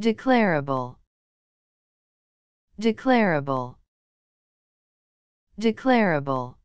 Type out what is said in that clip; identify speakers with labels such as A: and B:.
A: declarable. Declarable. Declarable.